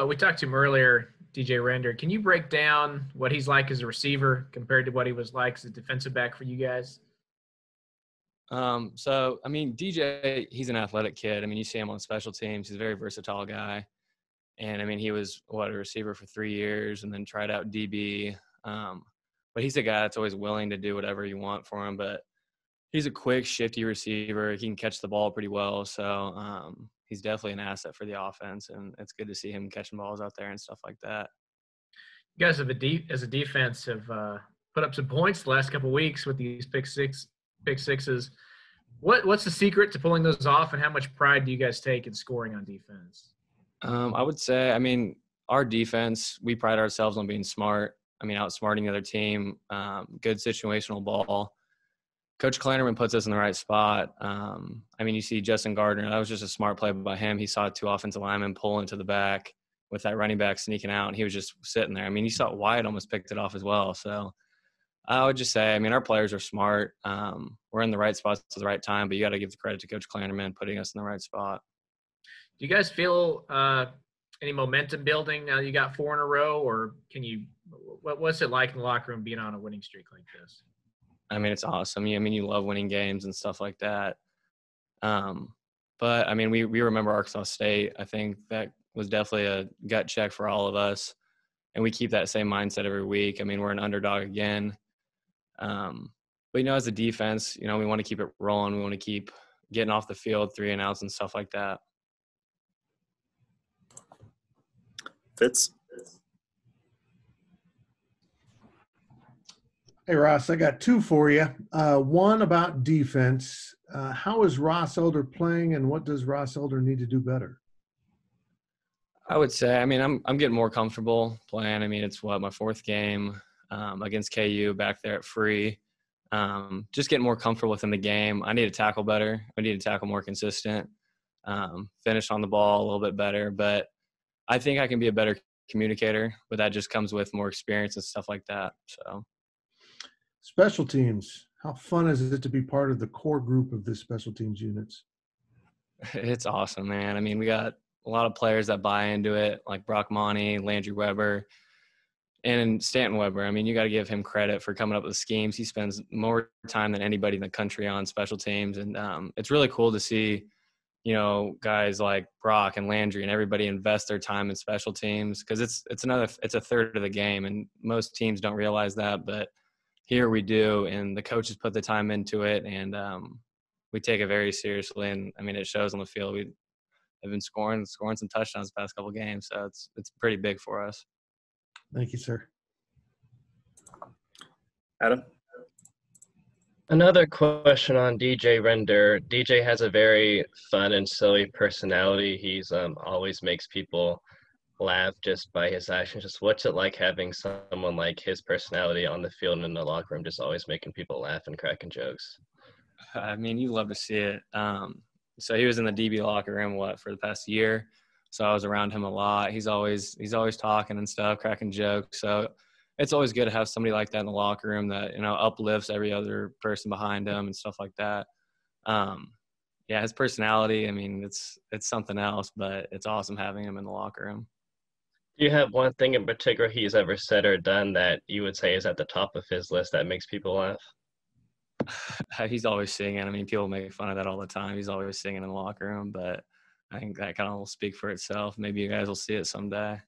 We talked to him earlier, DJ Render. Can you break down what he's like as a receiver compared to what he was like as a defensive back for you guys? Um, so I mean, DJ, he's an athletic kid. I mean, you see him on special teams. He's a very versatile guy. And I mean, he was what a receiver for three years, and then tried out DB. Um, but he's a guy that's always willing to do whatever you want for him. But he's a quick, shifty receiver. He can catch the ball pretty well. So um, he's definitely an asset for the offense, and it's good to see him catching balls out there and stuff like that. You guys have a deep as a defense have uh, put up some points the last couple weeks with these pick six, pick sixes. What what's the secret to pulling those off, and how much pride do you guys take in scoring on defense? Um, I would say, I mean, our defense, we pride ourselves on being smart. I mean, outsmarting the other team, um, good situational ball. Coach Klanderman puts us in the right spot. Um, I mean, you see Justin Gardner. That was just a smart play by him. He saw two offensive linemen pull into the back with that running back sneaking out, and he was just sitting there. I mean, you saw Wyatt almost picked it off as well. So I would just say, I mean, our players are smart. Um, we're in the right spots at the right time, but you got to give the credit to Coach Klanderman putting us in the right spot. Do you guys feel uh, any momentum building now you got four in a row, or can you? What, what's it like in the locker room being on a winning streak like this? I mean, it's awesome. I mean, you love winning games and stuff like that. Um, but I mean, we we remember Arkansas State. I think that was definitely a gut check for all of us, and we keep that same mindset every week. I mean, we're an underdog again. Um, but you know, as a defense, you know, we want to keep it rolling. We want to keep getting off the field, three and outs and stuff like that. Fitz. Hey, Ross, I got two for you. Uh, one about defense. Uh, how is Ross Elder playing, and what does Ross Elder need to do better? I would say, I mean, I'm I'm getting more comfortable playing. I mean, it's what my fourth game um, against KU back there at Free. Um, just getting more comfortable within the game. I need to tackle better. I need to tackle more consistent. Um, finish on the ball a little bit better, but I think I can be a better communicator. But that just comes with more experience and stuff like that. So Special teams. How fun is it to be part of the core group of this special teams units? It's awesome, man. I mean, we got a lot of players that buy into it, like Brock Monty, Landry Weber, and Stanton Weber. I mean, you got to give him credit for coming up with schemes. He spends more time than anybody in the country on special teams, and um, it's really cool to see, you know, guys like Brock and Landry and everybody invest their time in special teams because it's it's another it's a third of the game, and most teams don't realize that, but here we do, and the coaches put the time into it, and um, we take it very seriously. And I mean, it shows on the field. We have been scoring scoring some touchdowns the past couple games, so it's it's pretty big for us. Thank you, sir. Adam. Another question on DJ Render. DJ has a very fun and silly personality. He's um, always makes people laugh just by his actions. Just what's it like having someone like his personality on the field and in the locker room, just always making people laugh and cracking jokes? I mean, you love to see it. Um, so he was in the DB locker room what for the past year. So I was around him a lot. He's always he's always talking and stuff, cracking jokes. So it's always good to have somebody like that in the locker room that you know uplifts every other person behind him and stuff like that. Um, yeah, his personality. I mean, it's it's something else, but it's awesome having him in the locker room. Do you have one thing in particular he's ever said or done that you would say is at the top of his list that makes people laugh? he's always singing. I mean, people make fun of that all the time. He's always singing in the locker room, but I think that kind of will speak for itself. Maybe you guys will see it someday.